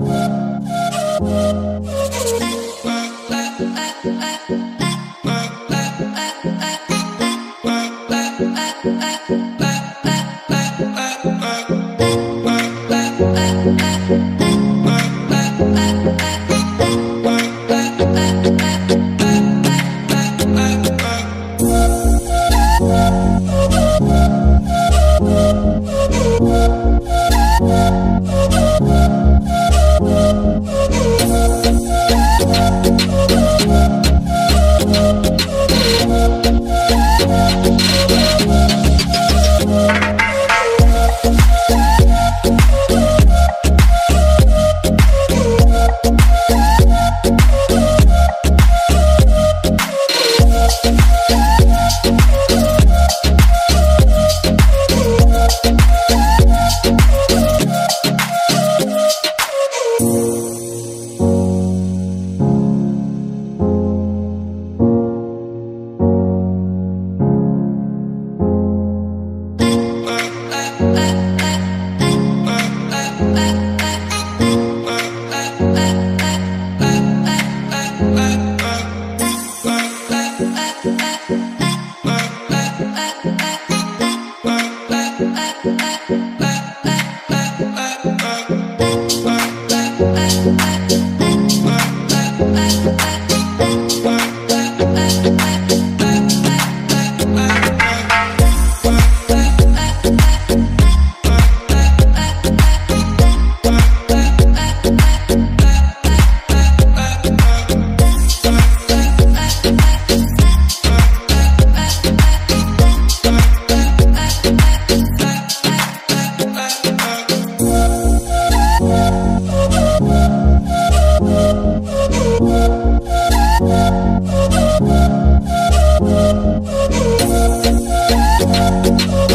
Bye. Uh, uh. Oh,